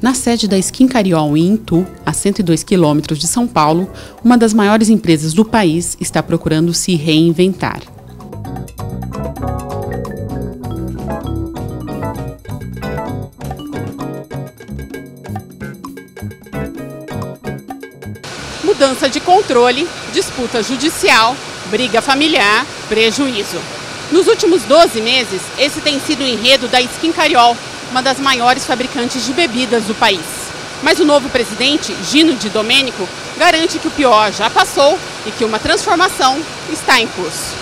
Na sede da Skin Cariol em Itu, a 102 quilômetros de São Paulo, uma das maiores empresas do país está procurando se reinventar. Mudança de controle, disputa judicial, briga familiar, prejuízo. Nos últimos 12 meses, esse tem sido o enredo da Skin Cariol, uma das maiores fabricantes de bebidas do país. Mas o novo presidente, Gino Di Domenico, garante que o pior já passou e que uma transformação está em curso.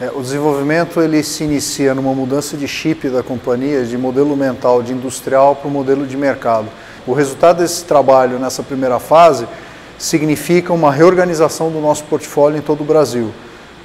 É, o desenvolvimento ele se inicia numa mudança de chip da companhia, de modelo mental, de industrial para o modelo de mercado. O resultado desse trabalho nessa primeira fase significa uma reorganização do nosso portfólio em todo o Brasil.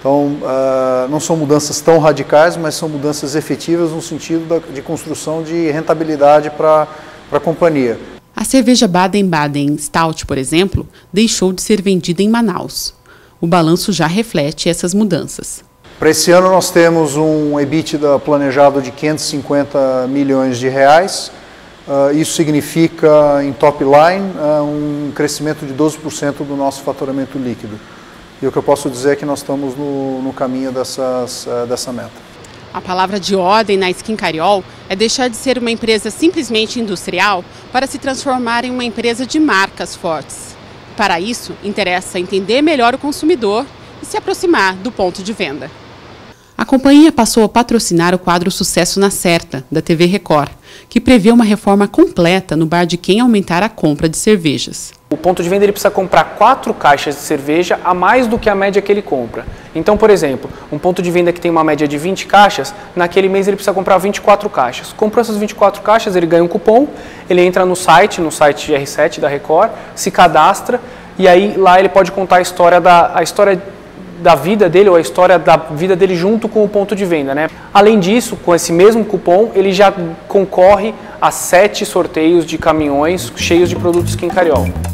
Então, uh, não são mudanças tão radicais, mas são mudanças efetivas no sentido de construção de rentabilidade para a companhia. A cerveja Baden-Baden Stout, por exemplo, deixou de ser vendida em Manaus. O balanço já reflete essas mudanças. Para esse ano nós temos um EBITDA planejado de 550 milhões de reais. Uh, isso significa, em top line, uh, um crescimento de 12% do nosso faturamento líquido. E o que eu posso dizer é que nós estamos no, no caminho dessas, uh, dessa meta. A palavra de ordem na Skin Cariol é deixar de ser uma empresa simplesmente industrial para se transformar em uma empresa de marcas fortes. Para isso, interessa entender melhor o consumidor e se aproximar do ponto de venda. A companhia passou a patrocinar o quadro Sucesso na Certa, da TV Record, que prevê uma reforma completa no bar de quem aumentar a compra de cervejas. O ponto de venda ele precisa comprar quatro caixas de cerveja a mais do que a média que ele compra. Então, por exemplo, um ponto de venda que tem uma média de 20 caixas, naquele mês ele precisa comprar 24 caixas. Comprou essas 24 caixas, ele ganha um cupom, ele entra no site, no site R7 da Record, se cadastra e aí lá ele pode contar a história da a história da vida dele ou a história da vida dele junto com o ponto de venda, né? Além disso, com esse mesmo cupom, ele já concorre a sete sorteios de caminhões cheios de produtos Skin Cariol.